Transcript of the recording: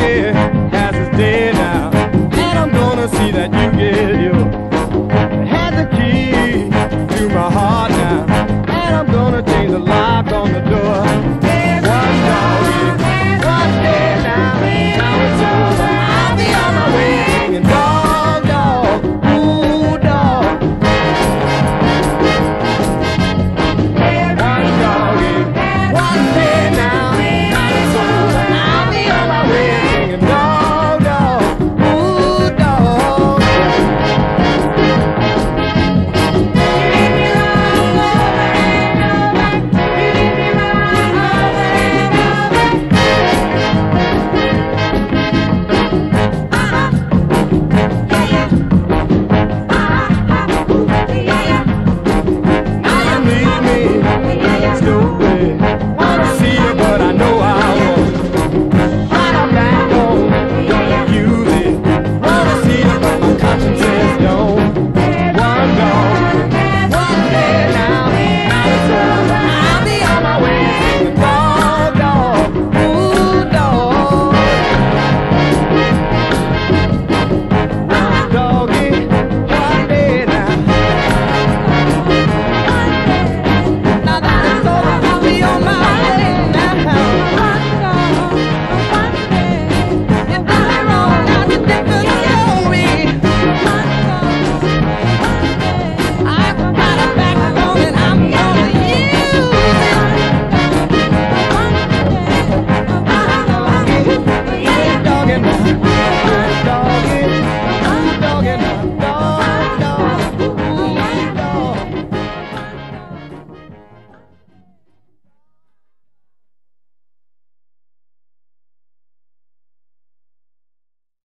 yeah. do.